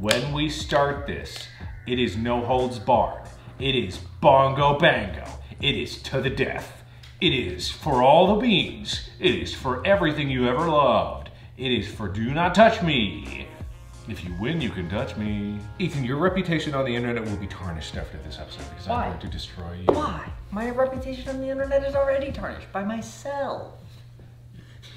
when we start this, it is no holds barred. It is bongo bango. It is to the death. It is for all the beans. It is for everything you ever loved. It is for do not touch me. If you win, you can touch me. Ethan, your reputation on the internet will be tarnished after this episode because Why? I'm going to destroy you. Why? My reputation on the internet is already tarnished by myself.